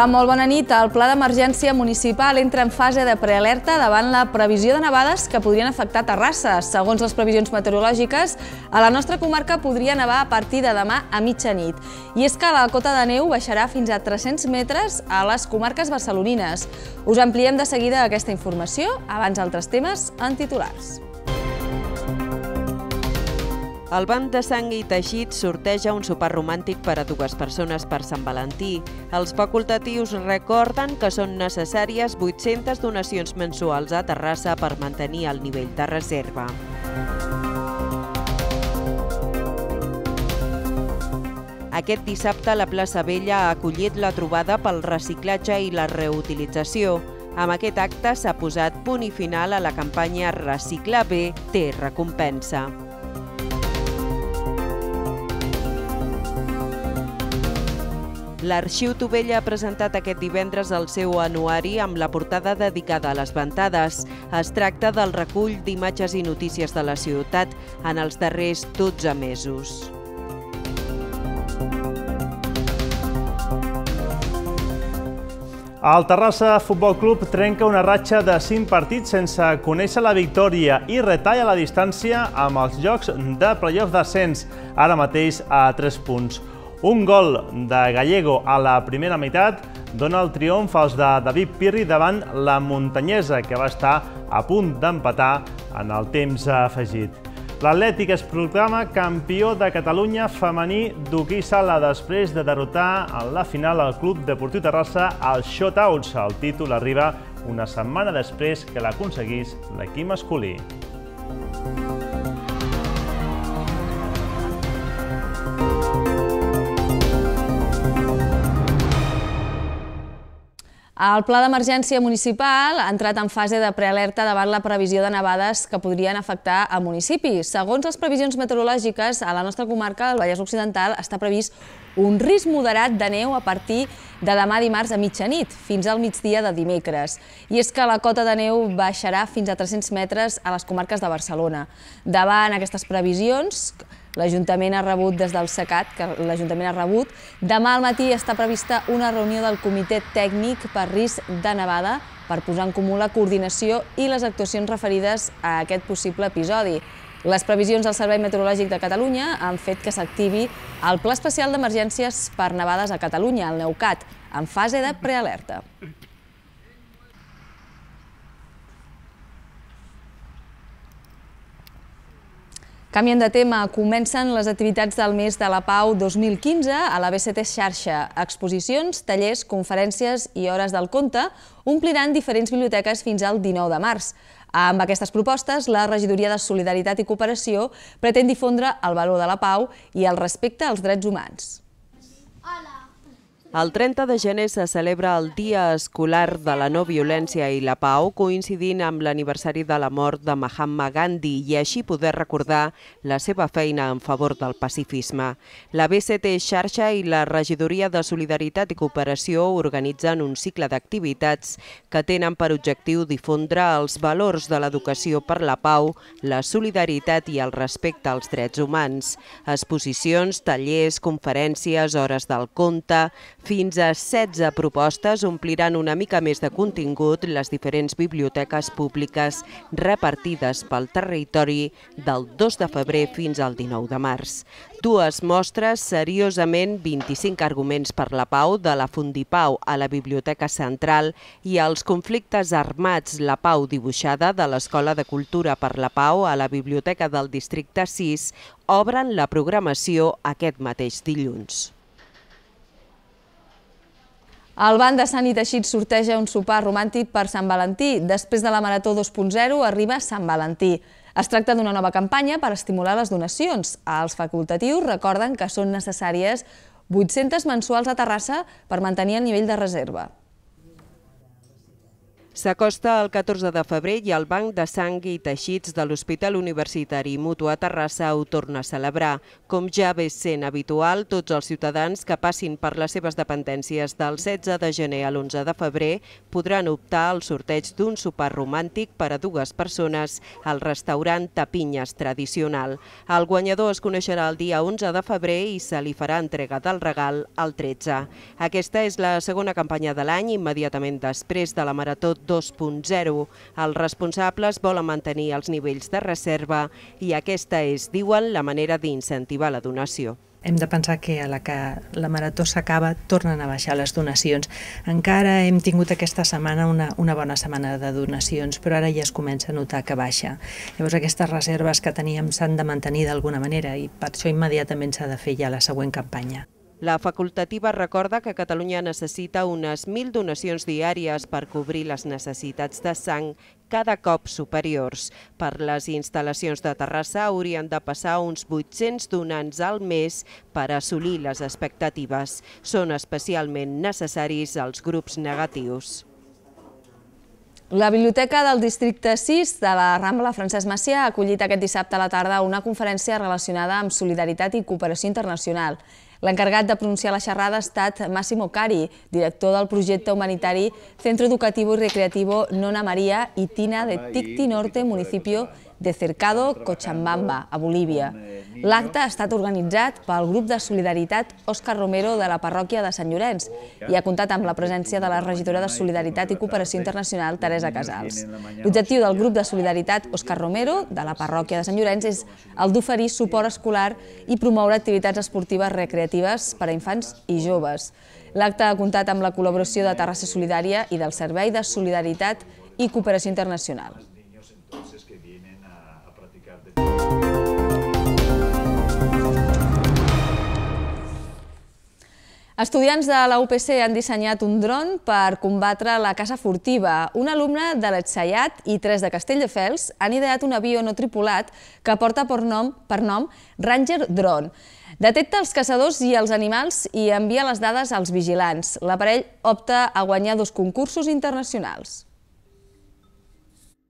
Hola, molt bona nit. El Pla d'Emergència Municipal entra en fase de prealerta davant la previsió de nevades que podrien afectar Terrassa. Segons les previsions meteorològiques, a la nostra comarca podria nevar a partir de demà a mitjanit. I és que la cota de neu baixarà fins a 300 metres a les comarques barcelonines. Us ampliem de seguida aquesta informació, abans altres temes en titulars. El Banc de Sang i Teixit sorteja un sopar romàntic per a dues persones per Sant Valentí. Els facultatius recorden que són necessàries 800 donacions mensuals a Terrassa per mantenir el nivell de reserva. Aquest dissabte la plaça Vella ha acollit la trobada pel reciclatge i la reutilització. Amb aquest acte s'ha posat punt i final a la campanya Recicla bé, té recompensa. L'Arxiu Tovella ha presentat aquest divendres el seu anuari amb la portada dedicada a les ventades. Es tracta del recull d'imatges i notícies de la ciutat en els darrers 12 mesos. El Terrassa Futbol Club trenca una ratxa de 5 partits sense conèixer la victòria i retalla la distància amb els jocs de playoff d'ascens, ara mateix a 3 punts. Un gol de Gallego a la primera meitat dona el triomf als de David Pirri davant la muntanyesa, que va estar a punt d'empatar en el temps afegit. L'Atlètic es proclama campió de Catalunya femení d'hoquei sala després de derrotar en la final al Club Deportiu Terrassa al Shotouts. El títol arriba una setmana després que l'aconseguís l'equip masculí. El Pla d'Emergència Municipal ha entrat en fase de prealerta davant la previsió de nevades que podrien afectar a municipis. Segons les previsions meteorològiques, a la nostra comarca, el Vallès Occidental, està previst un risc moderat de neu a partir de demà dimarts a mitjanit, fins al migdia de dimecres. I és que la cota de neu baixarà fins a 300 metres a les comarques de Barcelona. Davant aquestes previsions, L'Ajuntament ha rebut des del SECAT, que l'Ajuntament ha rebut. Demà al matí està prevista una reunió del Comitè Tècnic per risc de nevada per posar en comú la coordinació i les actuacions referides a aquest possible episodi. Les previsions del Servei Meteorològic de Catalunya han fet que s'activi el Pla Especial d'Emergències per Nevades a Catalunya, el NEUCAT, en fase de prealerta. Canvien de tema, comencen les activitats del mes de la Pau 2015 a la BCT Xarxa. Exposicions, tallers, conferències i hores del conte ompliran diferents biblioteques fins al 19 de març. Amb aquestes propostes, la Regidoria de Solidaritat i Cooperació pretén difondre el valor de la pau i el respecte als drets humans. El 30 de gener se celebra el Dia Escolar de la No Violència i la Pau, coincidint amb l'aniversari de la mort de Mahatma Gandhi i així poder recordar la seva feina en favor del pacifisme. La BCT Xarxa i la Regidoria de Solidaritat i Cooperació organitzen un cicle d'activitats que tenen per objectiu difondre els valors de l'educació per la pau, la solidaritat i el respecte als drets humans. Exposicions, tallers, conferències, hores del conte, fins a 16 propostes ompliran una mica més de contingut les diferents biblioteques públiques repartides pel territori del 2 de febrer fins al 19 de març. Dues mostres seriosament 25 arguments per la pau de la Fundipau a la Biblioteca Central i els conflictes armats La Pau dibuixada de l'Escola de Cultura per la Pau a la Biblioteca del Districte 6 obren la programació aquest mateix dilluns. El banc de Sant i Teixit sorteja un sopar romàntic per Sant Valentí. Després de la Marató 2.0 arriba Sant Valentí. Es tracta d'una nova campanya per estimular les donacions. Els facultatius recorden que són necessàries 800 mensuals a Terrassa per mantenir el nivell de reserva. S'acosta el 14 de febrer i el Banc de Sang i Teixits de l'Hospital Universitari Mutu a Terrassa ho torna a celebrar. Com ja ve sent habitual, tots els ciutadans que passin per les seves dependències del 16 de gener a l'11 de febrer podran optar al sorteig d'un sopar romàntic per a dues persones al restaurant Tapinyes Tradicional. El guanyador es coneixerà el dia 11 de febrer i se li farà entrega del regal al 13. Aquesta és la segona campanya de l'any, immediatament després de la Marató 2.0. Els responsables volen mantenir els nivells de reserva i aquesta és, diuen, la manera d'incentivar la donació. Hem de pensar que a la que la marató s'acaba tornen a baixar les donacions. Encara hem tingut aquesta setmana una, una bona setmana de donacions, però ara ja es comença a notar que baixa. Llavors aquestes reserves que teníem s'han de mantenir d'alguna manera i per això immediatament s'ha de fer ja la següent campanya. La facultativa recorda que Catalunya necessita unes 1.000 donacions diàries per cobrir les necessitats de sang cada cop superiors. Per les instal·lacions de Terrassa haurien de passar uns 800 donants al mes per assolir les expectatives. Són especialment necessaris els grups negatius. La Biblioteca del Districte 6 de la Rambla Francesc Macià ha acollit aquest dissabte a la tarda una conferència relacionada amb solidaritat i cooperació internacional. L'encarregat de pronunciar la xerrada ha estat Massimo Cari, director del projecte humanitari Centro Educativo y Recreativo Nona María y Tina de Ticti Norte, municipio de Cercado, Cochabamba, a Bolívia. L'acte ha estat organitzat pel grup de solidaritat Òscar Romero de la parròquia de Sant Llorenç i ha comptat amb la presència de la regidora de Solidaritat i Cooperació Internacional, Teresa Casals. L'objectiu del grup de solidaritat Òscar Romero de la parròquia de Sant Llorenç és el d'oferir suport escolar i promoure activitats esportives recreatives per a infants i joves. L'acte ha comptat amb la col·laboració de Terrassa Solidària i del Servei de Solidaritat i Cooperació Internacional. Estudiants de la UPC han dissenyat un dron per combatre la caça furtiva. Un alumne de l'Etsaiat i tres de Castelldefels han ideat un avió no tripulat que porta per nom, per nom Ranger Drone. Detecta els caçadors i els animals i envia les dades als vigilants. L'aparell opta a guanyar dos concursos internacionals.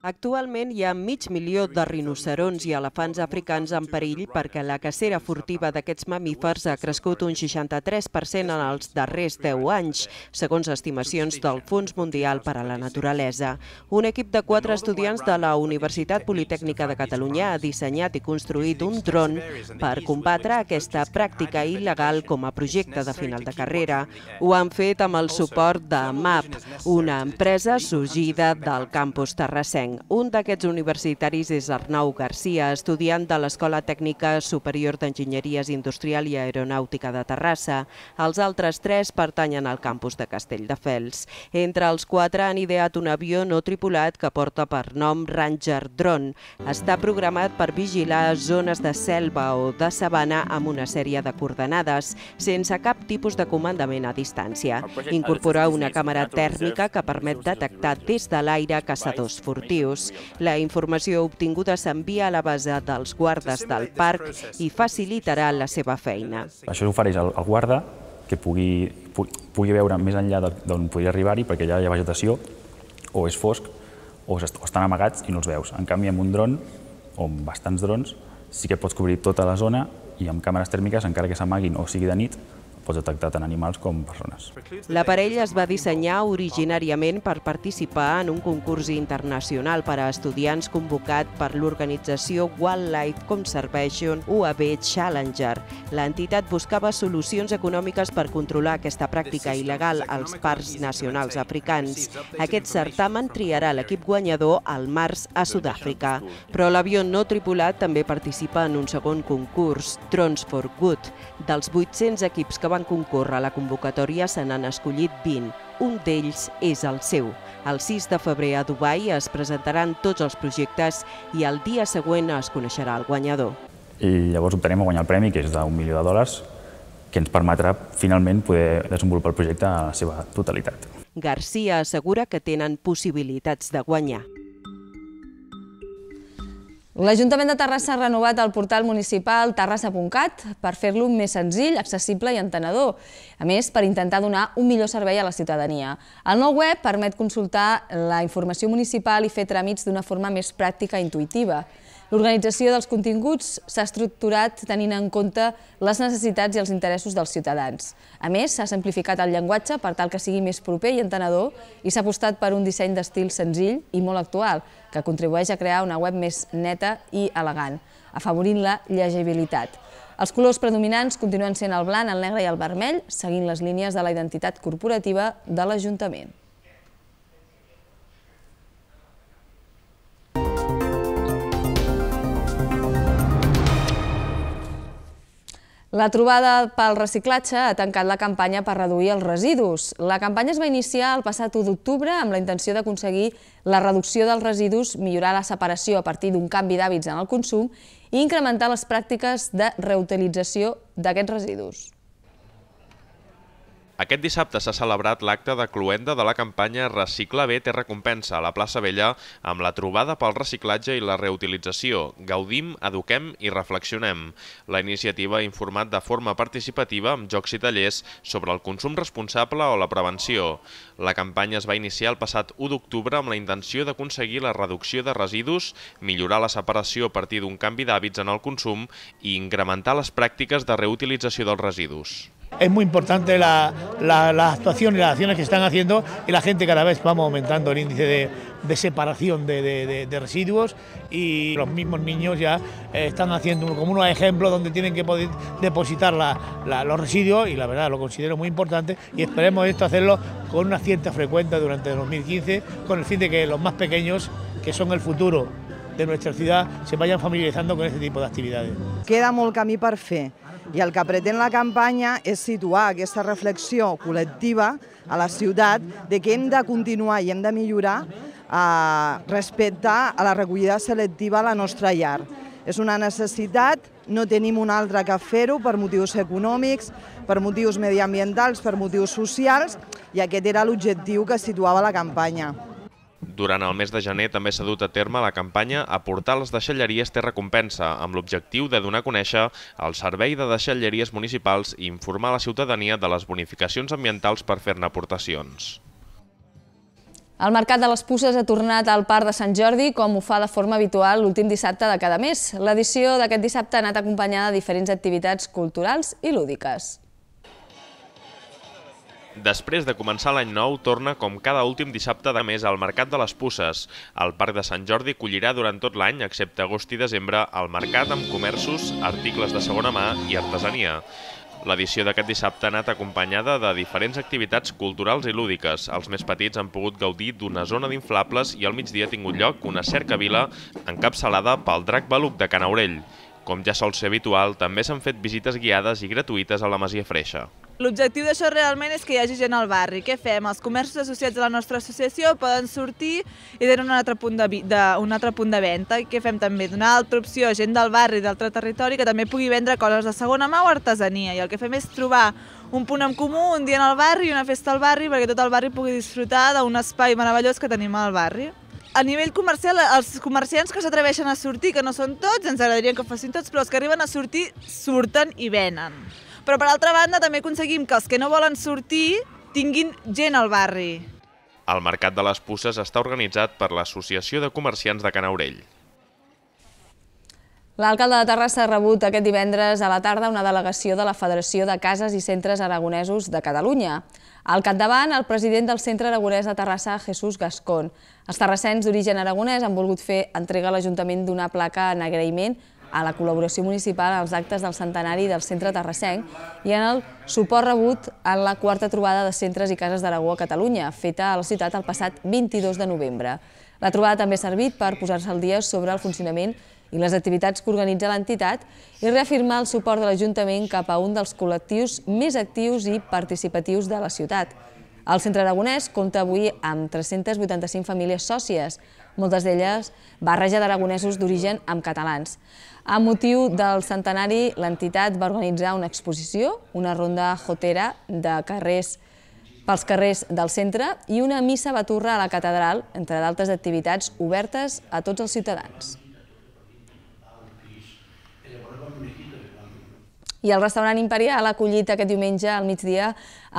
Actualment hi ha mig milió de rinocerons i elefants africans en perill perquè la cacera furtiva d'aquests mamífers ha crescut un 63% en els darrers 10 anys, segons estimacions del Fons Mundial per a la Naturalesa. Un equip de quatre estudiants de la Universitat Politècnica de Catalunya ha dissenyat i construït un dron per combatre aquesta pràctica il·legal com a projecte de final de carrera. Ho han fet amb el suport de MAP, una empresa sorgida del campus terrassenc Ripollenc. Un d'aquests universitaris és Arnau Garcia, estudiant de l'Escola Tècnica Superior d'Enginyeries Industrial i Aeronàutica de Terrassa. Els altres tres pertanyen al campus de Castelldefels. Entre els quatre han ideat un avió no tripulat que porta per nom Ranger Drone. Està programat per vigilar zones de selva o de sabana amb una sèrie de coordenades, sense cap tipus de comandament a distància. Incorpora una càmera tèrmica que permet detectar des de l'aire caçadors furtius motius. La informació obtinguda s'envia a la base dels guardes del parc i facilitarà la seva feina. Això ofereix al, al guarda que pugui, pugui veure més enllà d'on podria arribar-hi, perquè allà hi ha vegetació, o és fosc, o estan amagats i no els veus. En canvi, amb un dron, o amb bastants drons, sí que pots cobrir tota la zona i amb càmeres tèrmiques, encara que s'amaguin o sigui de nit, pots detectar tant animals com persones. L'aparell es va dissenyar originàriament per participar en un concurs internacional per a estudiants convocat per l'organització Wildlife Conservation UAB Challenger. L'entitat buscava solucions econòmiques per controlar aquesta pràctica il·legal als parcs nacionals africans. Aquest certamen triarà l'equip guanyador al març a Sud-àfrica. Però l'avió no tripulat també participa en un segon concurs, Drones for Good. Dels 800 equips que van concórrer a la convocatòria se n'han escollit 20. Un d'ells és el seu. El 6 de febrer a Dubai es presentaran tots els projectes i el dia següent es coneixerà el guanyador. I llavors optarem a guanyar el premi, que és d'un milió de dòlars, que ens permetrà finalment poder desenvolupar el projecte a la seva totalitat. Garcia assegura que tenen possibilitats de guanyar. L'Ajuntament de Terrassa ha renovat el portal municipal terrassa.cat per fer-lo més senzill, accessible i entenedor. A més, per intentar donar un millor servei a la ciutadania. El nou web permet consultar la informació municipal i fer tràmits d'una forma més pràctica i intuïtiva. L'organització dels continguts s'ha estructurat tenint en compte les necessitats i els interessos dels ciutadans. A més, s'ha simplificat el llenguatge per tal que sigui més proper i entenedor i s'ha apostat per un disseny d'estil senzill i molt actual, que contribueix a crear una web més neta i elegant, afavorint la llegibilitat. Els colors predominants continuen sent el blanc, el negre i el vermell, seguint les línies de la identitat corporativa de l'Ajuntament. La trobada pel reciclatge ha tancat la campanya per reduir els residus. La campanya es va iniciar el passat 1 d'octubre amb la intenció d'aconseguir la reducció dels residus, millorar la separació a partir d'un canvi d'hàbits en el consum i incrementar les pràctiques de reutilització d'aquests residus. Aquest dissabte s'ha celebrat l'acte de cluenda de la campanya Recicla bé té recompensa a la plaça Vella amb la trobada pel reciclatge i la reutilització. Gaudim, eduquem i reflexionem. La iniciativa ha informat de forma participativa amb jocs i tallers sobre el consum responsable o la prevenció. La campanya es va iniciar el passat 1 d'octubre amb la intenció d'aconseguir la reducció de residus, millorar la separació a partir d'un canvi d'hàbits en el consum i incrementar les pràctiques de reutilització dels residus. Es muy importante la, la, actuación y las acciones que están haciendo y la gente cada vez vamos aumentando el índice de, separación de, residuos y los mismos niños ya eh, están haciendo como unos ejemplos donde tienen que poder depositar los residuos y la verdad lo considero muy importante y esperemos esto hacerlo con una cierta frecuencia durante el 2015 con el fin de que los más pequeños, que son el futuro de nuestra ciudad, se vayan familiarizando con este tipo de actividades. Queda molt camí per fer i el que pretén la campanya és situar aquesta reflexió col·lectiva a la ciutat de que hem de continuar i hem de millorar eh, respecte a la recollida selectiva a la nostra llar. És una necessitat, no tenim un altre que fer-ho per motius econòmics, per motius mediambientals, per motius socials, i aquest era l'objectiu que situava la campanya. Durant el mes de gener també s'ha dut a terme la campanya Aportar les deixalleries té recompensa, amb l'objectiu de donar a conèixer el servei de deixalleries municipals i informar la ciutadania de les bonificacions ambientals per fer-ne aportacions. El Mercat de les Pusses ha tornat al Parc de Sant Jordi, com ho fa de forma habitual l'últim dissabte de cada mes. L'edició d'aquest dissabte ha anat acompanyada de diferents activitats culturals i lúdiques. Després de començar l'any nou, torna com cada últim dissabte de mes al Mercat de les Pusses. El Parc de Sant Jordi collirà durant tot l'any, excepte agost i desembre, el mercat amb comerços, articles de segona mà i artesania. L'edició d'aquest dissabte ha anat acompanyada de diferents activitats culturals i lúdiques. Els més petits han pogut gaudir d'una zona d'inflables i al migdia ha tingut lloc una cercavila encapçalada pel drac Baluc de Canaurell. Com ja sol ser habitual, també s'han fet visites guiades i gratuïtes a la Masia Freixa. L'objectiu d'això realment és que hi hagi gent al barri. Què fem? Els comerços associats a la nostra associació poden sortir i tenen un altre punt de, de, un altre punt de venda. I què fem també? Donar altra opció a gent del barri d'altre territori que també pugui vendre coses de segona mà o artesania. I el que fem és trobar un punt en comú, un dia al barri i una festa al barri perquè tot el barri pugui disfrutar d'un espai meravellós que tenim al barri a nivell comercial, els comerciants que s'atreveixen a sortir, que no són tots, ens agradaria que fossin tots, però els que arriben a sortir, surten i venen. Però per altra banda també aconseguim que els que no volen sortir tinguin gent al barri. El Mercat de les Pusses està organitzat per l'Associació de Comerciants de Canaurell. L'alcalde de Terrassa ha rebut aquest divendres a la tarda una delegació de la Federació de Cases i Centres Aragonesos de Catalunya. Al capdavant, el president del Centre Aragonès de Terrassa, Jesús Gascón. Els terrassens d'origen aragonès han volgut fer entrega a l'Ajuntament d'una placa en agraïment a la col·laboració municipal als actes del centenari del centre terrassenc i en el suport rebut en la quarta trobada de centres i cases d'Aragó a Catalunya, feta a la ciutat el passat 22 de novembre. La trobada també ha servit per posar-se al dia sobre el funcionament i les activitats que organitza l'entitat i reafirmar el suport de l'Ajuntament cap a un dels col·lectius més actius i participatius de la ciutat. El Centre Aragonès compta avui amb 385 famílies sòcies, moltes d'elles barreja d'aragonesos d'origen amb catalans. A motiu del centenari, l'entitat va organitzar una exposició, una ronda jotera de carrers pels carrers del centre i una missa baturra a la catedral, entre d'altres activitats obertes a tots els ciutadans. I el restaurant Imperial ha acollit aquest diumenge al migdia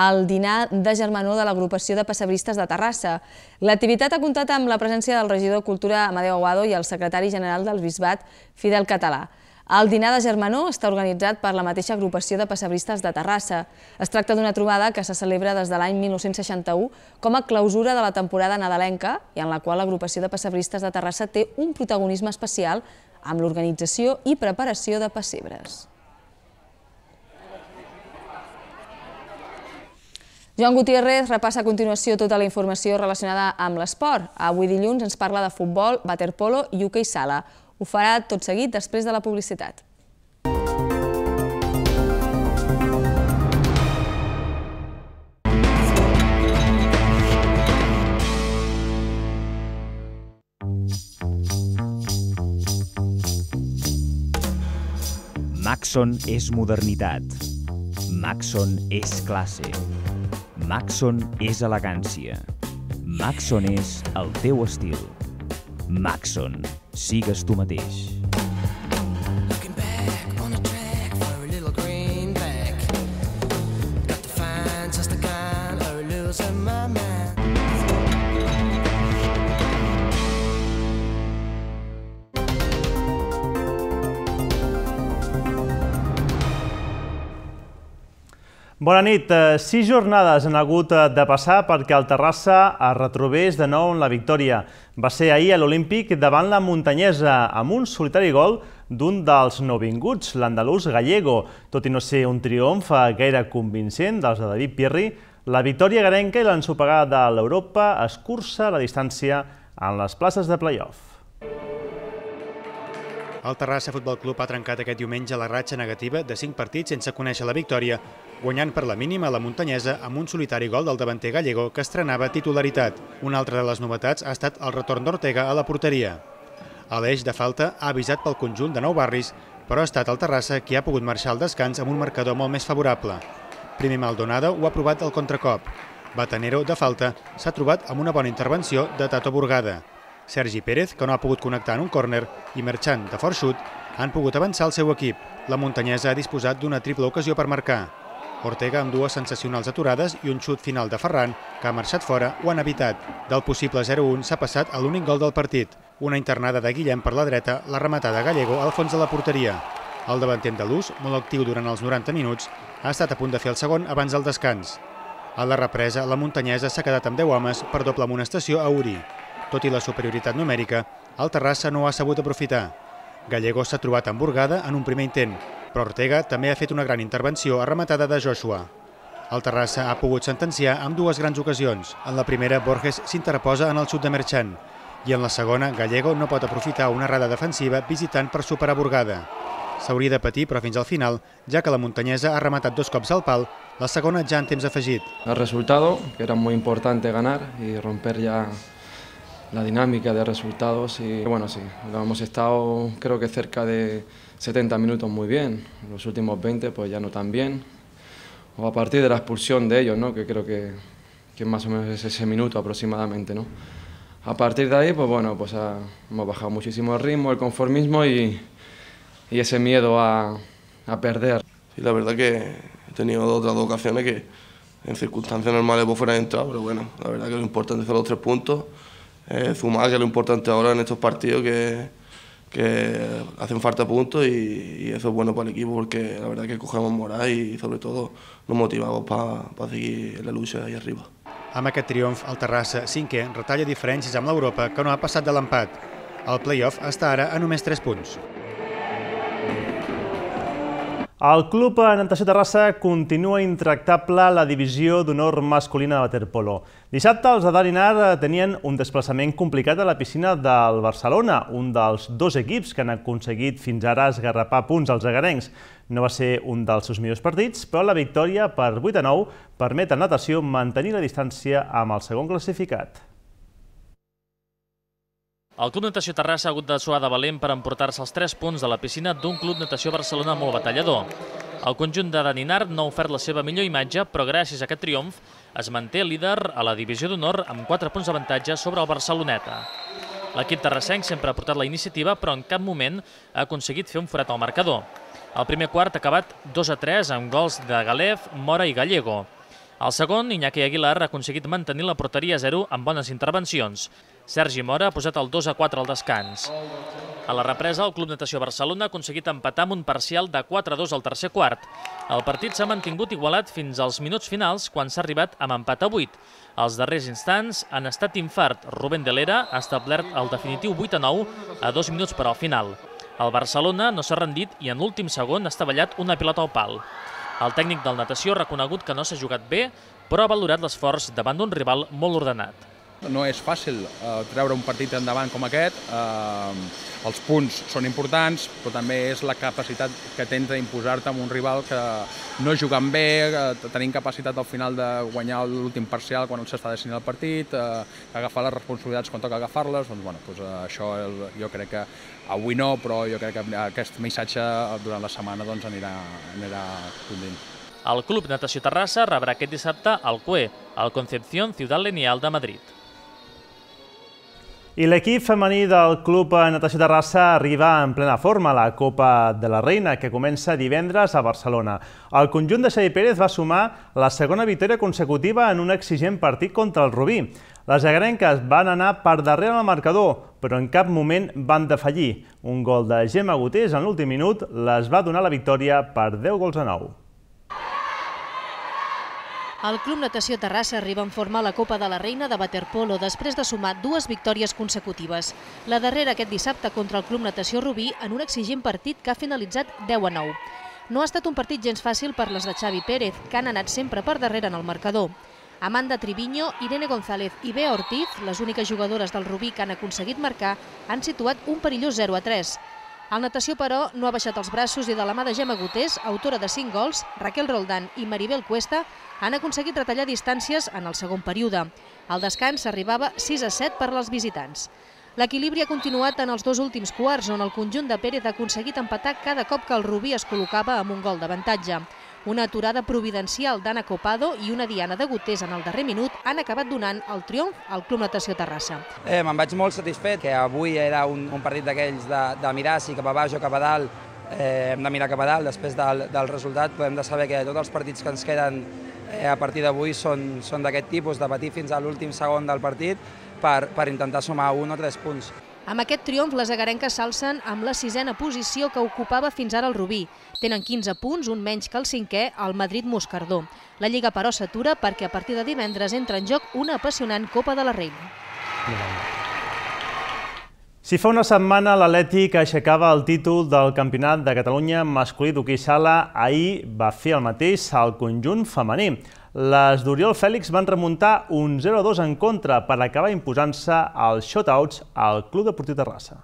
el dinar de germanor de l'agrupació de passebristes de Terrassa. L'activitat ha comptat amb la presència del regidor de Cultura Amadeu Aguado i el secretari general del Bisbat, Fidel Català. El dinar de germanor està organitzat per la mateixa agrupació de passebristes de Terrassa. Es tracta d'una trobada que se celebra des de l'any 1961 com a clausura de la temporada nadalenca i en la qual l'agrupació de passebristes de Terrassa té un protagonisme especial amb l'organització i preparació de pessebres. Joan Gutiérrez repassa a continuació tota la informació relacionada amb l'esport. Avui dilluns ens parla de futbol, waterpolo i hoquei sala. Ho farà tot seguit després de la publicitat. Maxon és modernitat. Maxon és classe. Maxon és elegància. Maxon és el teu estil. Maxon, sigues tu mateix. Bona nit. Eh, sis jornades han hagut eh, de passar perquè el Terrassa es retrobés de nou en la victòria. Va ser ahir a l'Olímpic davant la muntanyesa amb un solitari gol d'un dels nouvinguts, l'andalús Gallego. Tot i no ser un triomf gaire convincent dels de David Pirri, la victòria garenca i l'ensopegada de l'Europa escurça la distància en les places de play-off. El Terrassa Futbol Club ha trencat aquest diumenge la ratxa negativa de 5 partits sense conèixer la victòria, guanyant per la mínima la muntanyesa amb un solitari gol del davanter gallego que estrenava titularitat. Una altra de les novetats ha estat el retorn d'Ortega a la porteria. A l'eix de falta ha avisat pel conjunt de Nou Barris, però ha estat el Terrassa qui ha pogut marxar al descans amb un marcador molt més favorable. Primer Maldonado ho ha provat al contracop. Batanero, de falta, s'ha trobat amb una bona intervenció de Tato Burgada. Sergi Pérez, que no ha pogut connectar en un córner, i Merchant, de fort xut, han pogut avançar el seu equip. La muntanyesa ha disposat d'una triple ocasió per marcar. Ortega amb dues sensacionals aturades i un xut final de Ferran, que ha marxat fora, ho han evitat. Del possible 0-1 s'ha passat a l'únic gol del partit. Una internada de Guillem per la dreta, la rematada Gallego al fons de la porteria. El davanter andalús, molt actiu durant els 90 minuts, ha estat a punt de fer el segon abans del descans. A la represa, la muntanyesa s'ha quedat amb 10 homes per doble amonestació a Uri. Tot i la superioritat numèrica, el Terrassa no ha sabut aprofitar. Gallego s'ha trobat emburgada en un primer intent, però Ortega també ha fet una gran intervenció a rematada de Joshua. El Terrassa ha pogut sentenciar amb dues grans ocasions. En la primera, Borges s'interposa en el xut de Merchant, i en la segona, Gallego no pot aprofitar una errada defensiva visitant per superar Burgada. S'hauria de patir, però fins al final, ja que la muntanyesa ha rematat dos cops al pal, la segona ja en temps afegit. El resultado, que era muy importante ganar y romper ya la dinámica de resultados y bueno, sí, lo hemos estado creo que cerca de 70 minutos muy bien, los últimos 20 pues ya no tan bien, o a partir de la expulsión de ellos, ¿no? que creo que, que más o menos es ese minuto aproximadamente. ¿no? A partir de ahí, pues bueno, pues ha, hemos bajado muchísimo el ritmo, el conformismo y, y ese miedo a, a perder. Sí, la verdad que he tenido otras dos ocasiones que en circunstancias normales pues fuera entrado, pero bueno, la verdad que lo importante son los tres puntos eh, Zumar, que es lo importante ahora en estos partidos, que, que hacen falta puntos y, y, eso es bueno para el equipo porque la verdad que cogemos moral y sobre todo nos motivamos para pa seguir la lucha ahí arriba. Amb aquest triomf, el Terrassa, cinquè, retalla diferències amb l'Europa que no ha passat de l'empat. El play-off està ara a només 3 punts. El Club Natació Terrassa continua intractable la divisió d'honor masculina de waterpolo. Dissabte els de Darinar tenien un desplaçament complicat a la piscina del Barcelona, un dels dos equips que han aconseguit fins ara esgarrapar punts als agarencs. No va ser un dels seus millors partits, però la victòria per 8 a 9 permet a natació mantenir la distància amb el segon classificat. El Club Natació Terrassa ha hagut de suar de valent per emportar-se els 3 punts de la piscina d'un Club Natació Barcelona molt batallador. El conjunt de Daninart no ha ofert la seva millor imatge, però gràcies a aquest triomf es manté líder a la divisió d'honor amb 4 punts d'avantatge sobre el Barceloneta. L'equip terrassenc sempre ha portat la iniciativa, però en cap moment ha aconseguit fer un forat al marcador. El primer quart ha acabat 2 a 3 amb gols de Galef, Mora i Gallego. El segon, Iñaki Aguilar, ha aconseguit mantenir la porteria a 0 amb bones intervencions. Sergi Mora ha posat el 2 a 4 al descans. A la represa, el Club Natació Barcelona ha aconseguit empatar amb un parcial de 4 a 2 al tercer quart. El partit s'ha mantingut igualat fins als minuts finals, quan s'ha arribat amb empat a 8. Els darrers instants han estat infart. Rubén de l'Era ha establert el definitiu 8 a 9 a dos minuts per al final. El Barcelona no s'ha rendit i en l'últim segon ha estavellat una pilota al pal. El tècnic del natació ha reconegut que no s'ha jugat bé, però ha valorat l'esforç davant d'un rival molt ordenat. No és fàcil eh, treure un partit endavant com aquest. Eh, els punts són importants, però també és la capacitat que tens d'imposar-te amb un rival que no jugant bé, eh, tenint capacitat al final de guanyar l'últim parcial quan s'està decidint el partit, eh, agafar les responsabilitats quan toca agafar-les. Doncs, bueno, doncs, eh, això el, jo crec que avui no, però jo crec que aquest missatge durant la setmana doncs, anirà, anirà condint. El Club Natació Terrassa rebrà aquest dissabte al CUE, al Concepción Ciudad Lineal de Madrid. I l'equip femení del Club Natació Terrassa arriba en plena forma a la Copa de la Reina, que comença divendres a Barcelona. El conjunt de Xavi Pérez va sumar la segona victòria consecutiva en un exigent partit contra el Rubí. Les agrenques van anar per darrere el marcador, però en cap moment van defallir. Un gol de Gemma Gutés en l'últim minut les va donar la victòria per 10 gols a 9. El Club Natació Terrassa arriba en forma a la Copa de la Reina de Waterpolo després de sumar dues victòries consecutives. La darrera aquest dissabte contra el Club Natació Rubí en un exigent partit que ha finalitzat 10 a 9. No ha estat un partit gens fàcil per les de Xavi Pérez, que han anat sempre per darrere en el marcador. Amanda Triviño, Irene González i Bea Ortiz, les úniques jugadores del Rubí que han aconseguit marcar, han situat un perillós 0 a 3. El natació, però, no ha baixat els braços i de la mà de Gemma Gutés, autora de 5 gols, Raquel Roldán i Maribel Cuesta han aconseguit retallar distàncies en el segon període. Al descans arribava 6 a 7 per als visitants. L'equilibri ha continuat en els dos últims quarts, on el conjunt de Pérez ha aconseguit empatar cada cop que el Rubí es col·locava amb un gol d'avantatge. Una aturada providencial d'Anna Copado i una diana de Gutés en el darrer minut han acabat donant el triomf al Club Natació Terrassa. Eh, Me'n vaig molt satisfet, que avui era un, un partit d'aquells de, de mirar si cap a baix o cap a dalt, eh, hem de mirar cap a dalt després del, del resultat, podem de saber que tots els partits que ens queden a partir d'avui són, són d'aquest tipus, de patir fins a l'últim segon del partit per, per intentar sumar un o tres punts. Amb aquest triomf, les agarenques s'alcen amb la sisena posició que ocupava fins ara el Rubí. Tenen 15 punts, un menys que el cinquè, el Madrid Moscardó. La Lliga, però, s'atura perquè a partir de divendres entra en joc una apassionant Copa de la Reina. Si fa una setmana l'Atlètic aixecava el títol del Campionat de Catalunya masculí d'hoquei sala, ahir va fer el mateix al conjunt femení. Les d'Oriol Fèlix van remuntar un 0-2 en contra per acabar imposant-se als shotouts al Club Deportiu Terrassa.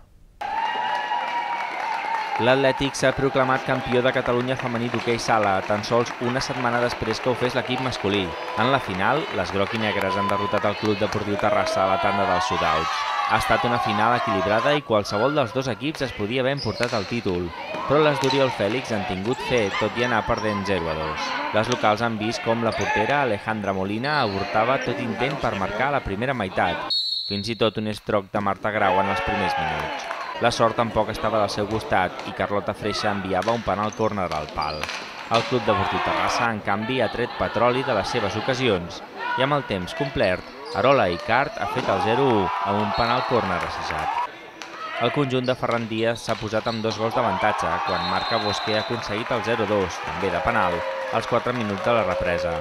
L'Atlètic s'ha proclamat campió de Catalunya femení d'hoquei sala, tan sols una setmana després que ho fes l'equip masculí. En la final, les groc i negres han derrotat el Club Deportiu Terrassa a la tanda dels shotouts. Ha estat una final equilibrada i qualsevol dels dos equips es podia haver emportat el títol, però les d'Oriol Fèlix han tingut fe, tot i anar perdent 0 a 2. Les locals han vist com la portera Alejandra Molina avortava tot intent per marcar la primera meitat, fins i tot un estroc de Marta Grau en els primers minuts. La sort tampoc estava del seu costat i Carlota Freixa enviava un penal córner al pal. El Club Deportiu Terrassa, en canvi, ha tret petroli de les seves ocasions i amb el temps complert Arola Icart ha fet el 0-1 amb un penal córner assajat. El conjunt de Ferran Díaz s'ha posat amb dos gols d'avantatge quan Marca Bosquer ha aconseguit el 0-2, també de penal, als 4 minuts de la represa.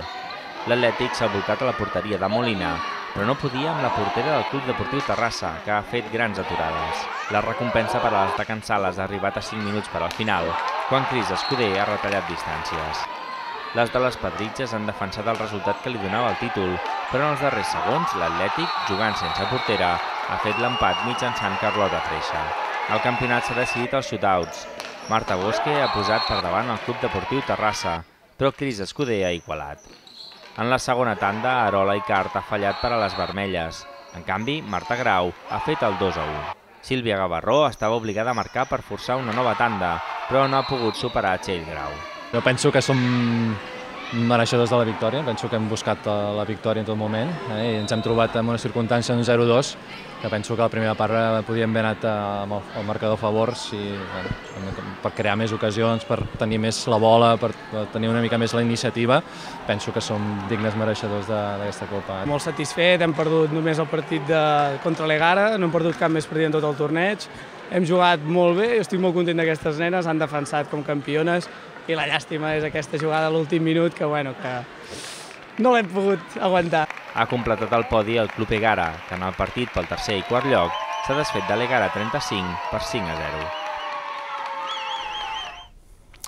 L'Atlètic s'ha volcat a la porteria de Molina, però no podia amb la portera del Club Deportiu Terrassa, que ha fet grans aturades. La recompensa per a les de ha arribat a 5 minuts per al final, quan Cris Escuder ha retallat distàncies. Les de les Pedritges han defensat el resultat que li donava el títol, però en els darrers segons l'Atlètic, jugant sense portera, ha fet l'empat mitjançant Carlota Freixa. El campionat s'ha decidit als shootouts. Marta Bosque ha posat per davant el Club Deportiu Terrassa, però Cris Escuder ha igualat. En la segona tanda, Arola i Cart ha fallat per a les vermelles. En canvi, Marta Grau ha fet el 2 a 1. Sílvia Gavarró estava obligada a marcar per forçar una nova tanda, però no ha pogut superar Txell Grau. Jo penso que som mereixedors de la victòria, penso que hem buscat eh, la victòria en tot moment eh, i ens hem trobat en una circumstància en 0-2 que penso que la primera part podíem haver anat eh, amb el, marcador a favor si, bueno, per crear més ocasions, per tenir més la bola, per, per tenir una mica més la iniciativa, penso que som dignes mereixedors d'aquesta Copa. Molt satisfet, hem perdut només el partit de, contra l'Egara, no hem perdut cap més partit en tot el torneig, hem jugat molt bé, estic molt content d'aquestes nenes, han defensat com campiones i la llàstima és aquesta jugada a l'últim minut que, bueno, que no l'hem pogut aguantar. Ha completat el podi el Club Egara, que en el partit pel tercer i quart lloc s'ha desfet de l'Egara 35 per 5 a 0.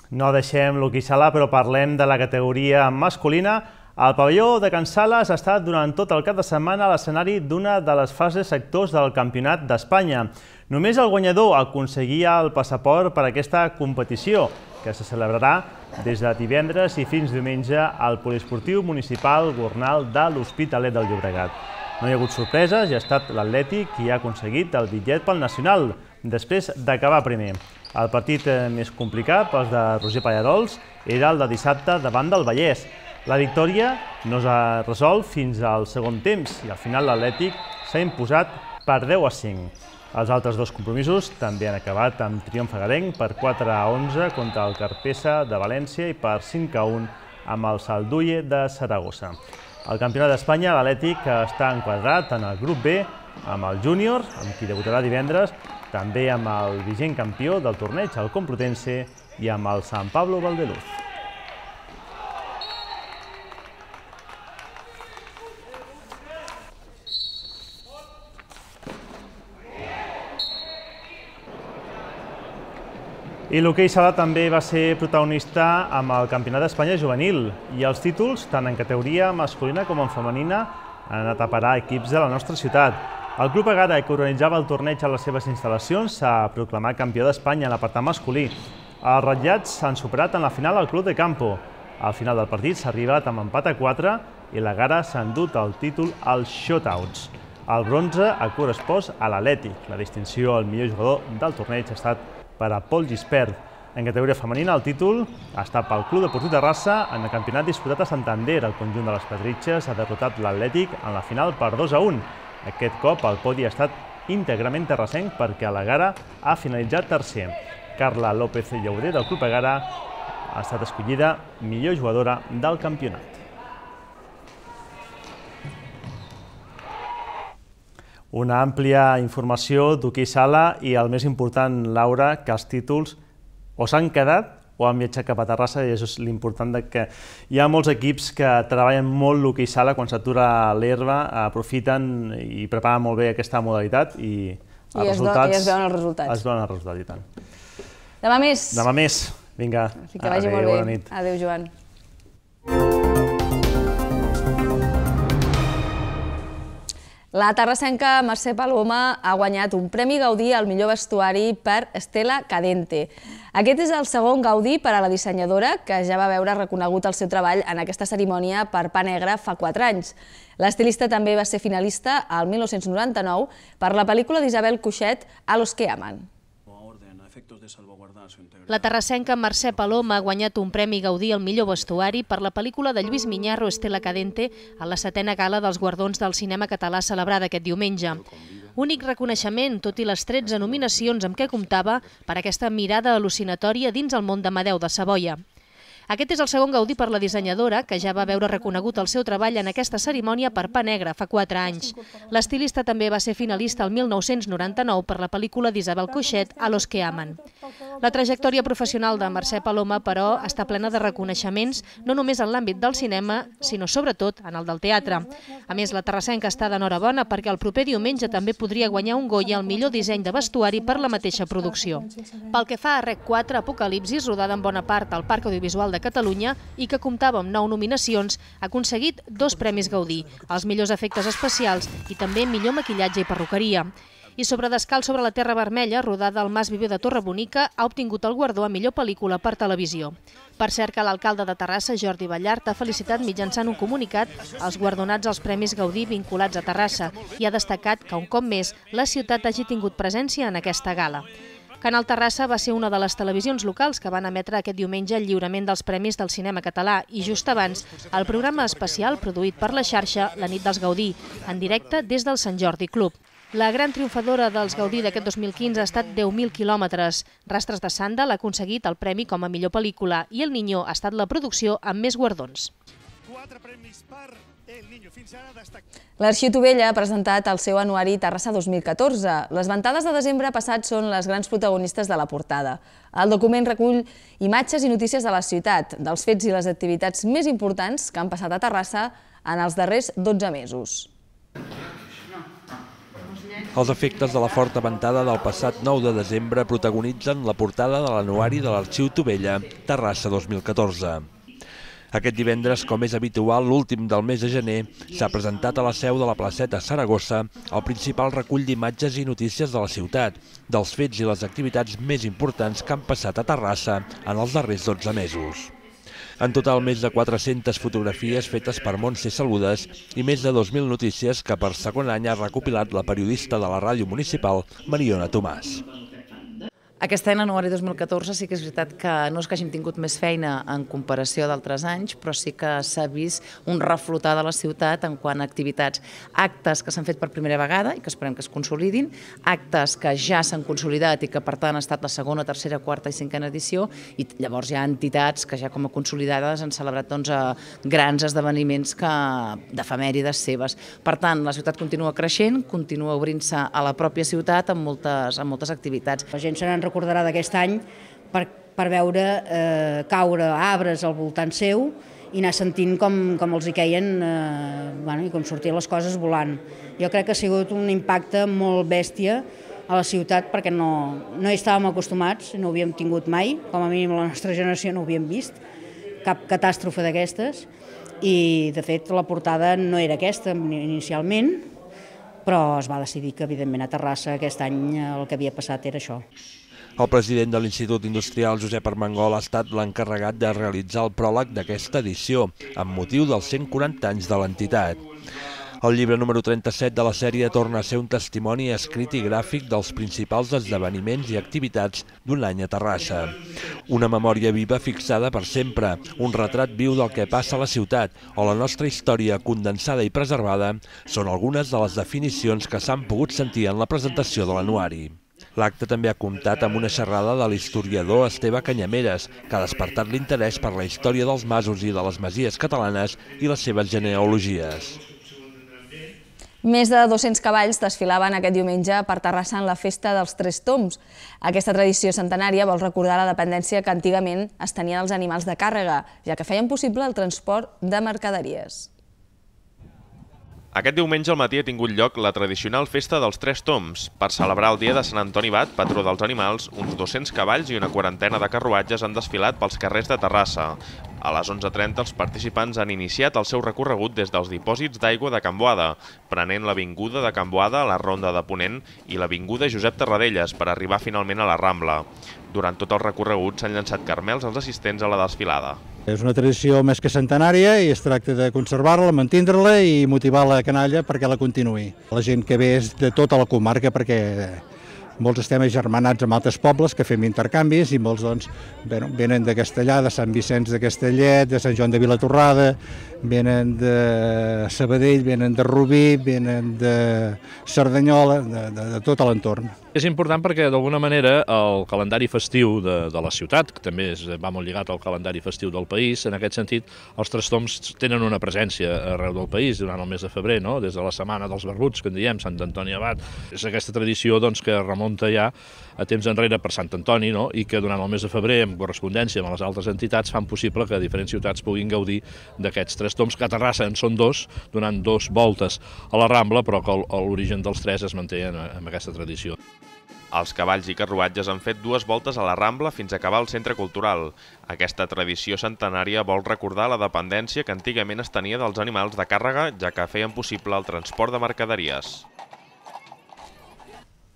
No deixem l'hoquei sala, però parlem de la categoria masculina. El pavelló de Can Sales ha estat durant tot el cap de setmana a l'escenari d'una de les fases sectors del Campionat d'Espanya. Només el guanyador aconseguia el passaport per a aquesta competició que se celebrarà des de divendres i fins diumenge al Poliesportiu Municipal Gornal de l'Hospitalet del Llobregat. No hi ha hagut sorpreses i ha estat l'Atlètic qui ha aconseguit el bitllet pel Nacional, després d'acabar primer. El partit eh, més complicat pels de Roger Pallarols era el de dissabte davant del Vallès. La victòria no s'ha resolt fins al segon temps i al final l'Atlètic s'ha imposat per 10 a 5. Els altres dos compromisos també han acabat amb triomf agarenc per 4 a 11 contra el Carpessa de València i per 5 a 1 amb el Salduye de Saragossa. Al Campionat d'Espanya, l'Atlètic està enquadrat en el grup B amb el júnior, amb qui debutarà divendres, també amb el vigent campió del torneig, el Complutense, i amb el San Pablo Valdeluz. I l'hoquei sala també va ser protagonista amb el Campionat d'Espanya juvenil i els títols, tant en categoria masculina com en femenina, han anat a parar equips de la nostra ciutat. El Club Agara, que organitzava el torneig a les seves instal·lacions, s'ha proclamat campió d'Espanya en l'apartat masculí. Els ratllats s'han superat en la final al Club de Campo. Al final del partit s'ha arribat amb empat a 4 i la Gara s'ha endut el títol als shotouts. El bronze ha correspost a l'Atlètic. La distinció al millor jugador del torneig ha estat per a Pol Gispert. En categoria femenina, el títol ha estat pel Club de Rassa en el campionat disputat a Santander. El conjunt de les Pedritxes ha derrotat l'Atlètic en la final per 2 a 1. Aquest cop el podi ha estat íntegrament terrassenc perquè la Gara ha finalitzat tercer. Carla López Llauder del Club Agara ha estat escollida millor jugadora del campionat. Una àmplia informació d'hoquei sala i el més important, Laura, que els títols o s'han quedat o han viatjat cap a Terrassa i això és l'important que hi ha molts equips que treballen molt l'hoquei sala quan s'atura l'herba, aprofiten i preparen molt bé aquesta modalitat i, els I resultats... I es veuen els resultats. Es veuen els resultats, i tant. Demà més. Demà més. Vinga. Que vagi Adéu, molt bé. Bona nit. Adéu, Joan. La terrassenca Mercè Paloma ha guanyat un Premi Gaudí al millor vestuari per Estela Cadente. Aquest és el segon Gaudí per a la dissenyadora, que ja va veure reconegut el seu treball en aquesta cerimònia per Pa Negre fa 4 anys. L'estilista també va ser finalista al 1999 per la pel·lícula d'Isabel Cuixet, A los que aman. La terrassenca Mercè Paloma ha guanyat un Premi Gaudí al millor vestuari per la pel·lícula de Lluís Minyarro Estela Cadente a la setena gala dels Guardons del cinema català celebrada aquest diumenge. Únic reconeixement, tot i les 13 nominacions amb què comptava per aquesta mirada al·lucinatòria dins el món d'Amadeu de Savoia. Aquest és el segon Gaudí per la dissenyadora, que ja va veure reconegut el seu treball en aquesta cerimònia per Pa Negre fa 4 anys. L'estilista també va ser finalista el 1999 per la pel·lícula d'Isabel Coixet, A los que aman. La trajectòria professional de Mercè Paloma, però, està plena de reconeixements, no només en l'àmbit del cinema, sinó sobretot en el del teatre. A més, la terrassenca està d'enhorabona perquè el proper diumenge també podria guanyar un Goya al millor disseny de vestuari per la mateixa producció. Pel que fa a Rec 4, Apocalipsis, rodada en bona part al Parc Audiovisual de de Catalunya i que comptava amb nou nominacions, ha aconseguit dos Premis Gaudí, els millors efectes especials i també millor maquillatge i perruqueria. I sobre Descal sobre la Terra Vermella, rodada al Mas Viver de Torre Bonica, ha obtingut el guardó a millor pel·lícula per televisió. Per cert que l'alcalde de Terrassa, Jordi Ballart, ha felicitat mitjançant un comunicat els guardonats als Premis Gaudí vinculats a Terrassa i ha destacat que un cop més la ciutat hagi tingut presència en aquesta gala. Canal Terrassa va ser una de les televisions locals que van emetre aquest diumenge el lliurament dels Premis del Cinema Català i just abans el programa especial produït per la xarxa La nit dels Gaudí, en directe des del Sant Jordi Club. La gran triomfadora dels Gaudí d'aquest 2015 ha estat 10.000 quilòmetres. Rastres de Sanda l'ha aconseguit el premi com a millor pel·lícula i El Niño ha estat la producció amb més guardons. Quatre premis per L'Arxiu Tovella ha presentat el seu anuari Terrassa 2014. Les ventades de desembre passat són les grans protagonistes de la portada. El document recull imatges i notícies de la ciutat, dels fets i les activitats més importants que han passat a Terrassa en els darrers 12 mesos. Els efectes de la forta ventada del passat 9 de desembre protagonitzen la portada de l'anuari de l'Arxiu Tovella, Terrassa 2014. Aquest divendres, com és habitual, l'últim del mes de gener, s'ha presentat a la seu de la placeta Saragossa el principal recull d'imatges i notícies de la ciutat, dels fets i les activitats més importants que han passat a Terrassa en els darrers 12 mesos. En total, més de 400 fotografies fetes per Montse Saludes i més de 2.000 notícies que per segon any ha recopilat la periodista de la ràdio municipal, Mariona Tomàs. Aquest any, anuari 2014, sí que és veritat que no és que hàgim tingut més feina en comparació d'altres anys, però sí que s'ha vist un reflotar de la ciutat en quant a activitats. Actes que s'han fet per primera vegada i que esperem que es consolidin, actes que ja s'han consolidat i que per tant ha estat la segona, tercera, quarta i cinquena edició, i llavors hi ha entitats que ja com a consolidades han celebrat doncs, grans esdeveniments que d'efemèrides seves. Per tant, la ciutat continua creixent, continua obrint-se a la pròpia ciutat amb moltes, amb moltes activitats. La gent se recordarà d'aquest any per, per veure eh, caure arbres al voltant seu i anar sentint com, com els hi queien eh, bueno, i com sortien les coses volant. Jo crec que ha sigut un impacte molt bèstia a la ciutat perquè no, no hi estàvem acostumats, no ho havíem tingut mai, com a mínim la nostra generació no ho havíem vist, cap catàstrofe d'aquestes, i de fet la portada no era aquesta inicialment, però es va decidir que evidentment a Terrassa aquest any el que havia passat era això. El president de l'Institut Industrial, Josep Armengol, ha estat l'encarregat de realitzar el pròleg d'aquesta edició, amb motiu dels 140 anys de l'entitat. El llibre número 37 de la sèrie torna a ser un testimoni escrit i gràfic dels principals esdeveniments i activitats d'un any a Terrassa. Una memòria viva fixada per sempre, un retrat viu del que passa a la ciutat o la nostra història condensada i preservada són algunes de les definicions que s'han pogut sentir en la presentació de l'anuari. L'acte també ha comptat amb una xerrada de l'historiador Esteve Canyameres, que ha despertat l'interès per la història dels masos i de les masies catalanes i les seves genealogies. Més de 200 cavalls desfilaven aquest diumenge per Terrassa en la Festa dels Tres Toms. Aquesta tradició centenària vol recordar la dependència que antigament es tenia dels animals de càrrega, ja que feien possible el transport de mercaderies. Aquest diumenge al matí ha tingut lloc la tradicional Festa dels Tres Toms. Per celebrar el dia de Sant Antoni Bat, patró dels animals, uns 200 cavalls i una quarantena de carruatges han desfilat pels carrers de Terrassa. A les 11.30 els participants han iniciat el seu recorregut des dels dipòsits d'aigua de Can Boada, prenent l'avinguda de Can Boada a la Ronda de Ponent i l'avinguda Josep Terradelles per arribar finalment a la Rambla. Durant tot el recorregut s'han llançat carmels als assistents a la desfilada. És una tradició més que centenària i es tracta de conservar-la, mantindre-la i motivar la canalla perquè la continuï. La gent que ve és de tota la comarca perquè molts estem agermanats amb altres pobles que fem intercanvis i molts doncs, bueno, venen de Castellà, de Sant Vicenç de Castellet, de Sant Joan de Vilatorrada, venen de Sabadell, venen de Rubí, venen de Cerdanyola, de, de, de tot l'entorn. És important perquè d'alguna manera el calendari festiu de, de la ciutat, que també és, va molt lligat al calendari festiu del país, en aquest sentit els trastoms tenen una presència arreu del país durant el mes de febrer, no? des de la setmana dels barbuts, que en diem, Sant Antoni Abat. És aquesta tradició doncs, que remunta ja a temps enrere per Sant Antoni no? i que durant el mes de febrer, en correspondència amb les altres entitats, fan possible que diferents ciutats puguin gaudir d'aquests tres toms, que a Terrassa en són dos, donant dos voltes a la Rambla, però que l'origen dels tres es manté en aquesta tradició. Els cavalls i carruatges han fet dues voltes a la Rambla fins a acabar el centre cultural. Aquesta tradició centenària vol recordar la dependència que antigament es tenia dels animals de càrrega, ja que feien possible el transport de mercaderies.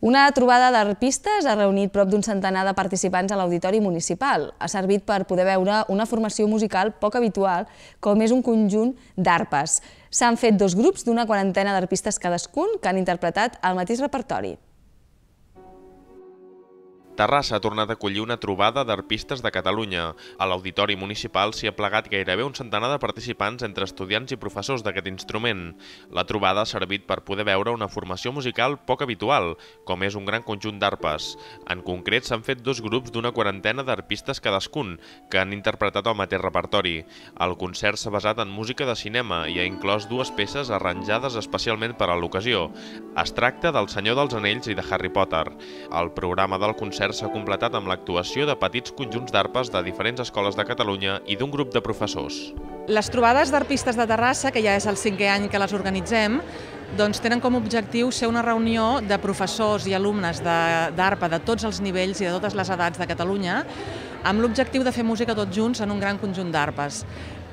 Una trobada d'arpistes ha reunit prop d'un centenar de participants a l'Auditori Municipal. Ha servit per poder veure una formació musical poc habitual, com és un conjunt d'arpes. S'han fet dos grups d'una quarantena d'arpistes cadascun que han interpretat el mateix repertori. Terrassa ha tornat a acollir una trobada d'arpistes de Catalunya. A l'Auditori Municipal s'hi ha plegat gairebé un centenar de participants entre estudiants i professors d'aquest instrument. La trobada ha servit per poder veure una formació musical poc habitual, com és un gran conjunt d'arpes. En concret, s'han fet dos grups d'una quarantena d'arpistes cadascun, que han interpretat el mateix repertori. El concert s'ha basat en música de cinema i ha inclòs dues peces arranjades especialment per a l'ocasió. Es tracta del Senyor dels Anells i de Harry Potter. El programa del concert concert s'ha completat amb l'actuació de petits conjunts d'arpes de diferents escoles de Catalunya i d'un grup de professors. Les trobades d'arpistes de Terrassa, que ja és el cinquè any que les organitzem, doncs tenen com a objectiu ser una reunió de professors i alumnes d'arpa de, de tots els nivells i de totes les edats de Catalunya amb l'objectiu de fer música tots junts en un gran conjunt d'arpes.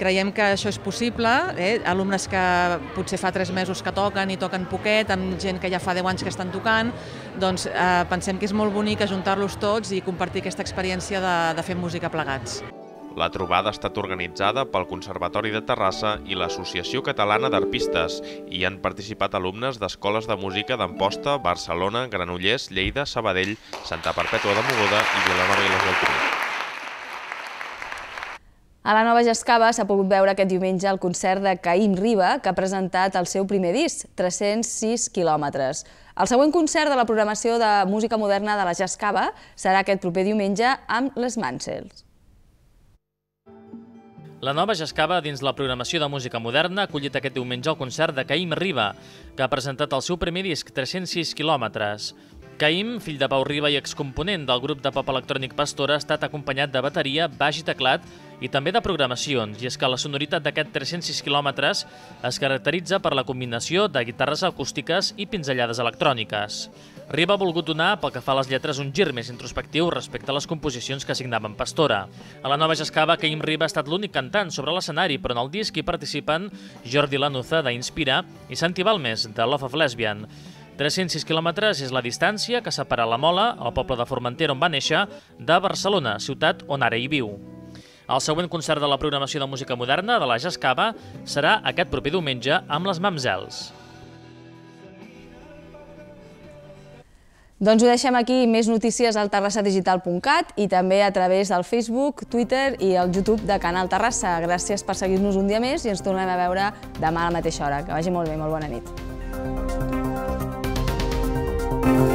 Creiem que això és possible, eh? alumnes que potser fa tres mesos que toquen i toquen poquet, amb gent que ja fa 10 anys que estan tocant, doncs eh, pensem que és molt bonic ajuntar-los tots i compartir aquesta experiència de, de fer música plegats. La trobada ha estat organitzada pel Conservatori de Terrassa i l'Associació Catalana d'Arpistes i han participat alumnes d'escoles de música d'Amposta, Barcelona, Granollers, Lleida, Sabadell, Santa Perpètua de Mogoda i Vilanova i la Geltrú. A la Nova Gescava s'ha pogut veure aquest diumenge el concert de Caïm Riba, que ha presentat el seu primer disc, 306 quilòmetres. El següent concert de la programació de música moderna de la Gescava serà aquest proper diumenge amb les Mansels. La nova Gescava, dins la programació de música moderna, ha acollit aquest diumenge el concert de Caïm Riba, que ha presentat el seu primer disc, 306 quilòmetres. Caïm, fill de Pau Riba i excomponent del grup de pop electrònic Pastora, ha estat acompanyat de bateria, baix i teclat i també de programacions, i és que la sonoritat d'aquest 306 quilòmetres es caracteritza per la combinació de guitarres acústiques i pinzellades electròniques. Riba ha volgut donar, pel que fa a les lletres, un gir més introspectiu respecte a les composicions que signaven Pastora. A la nova Jascava, Caïm Riba ha estat l'únic cantant sobre l'escenari, però en el disc hi participen Jordi Lanuza, d'Inspira, i Santi Balmes, de Love of Lesbian. 306 quilòmetres és la distància que separa la Mola, el poble de Formentera on va néixer, de Barcelona, ciutat on ara hi viu. El següent concert de la programació de música moderna de la Jascava serà aquest proper diumenge amb les Mamzels. Doncs ho deixem aquí, més notícies al terrassadigital.cat i també a través del Facebook, Twitter i el YouTube de Canal Terrassa. Gràcies per seguir-nos un dia més i ens tornem a veure demà a la mateixa hora. Que vagi molt bé, molt bona nit. Thank you.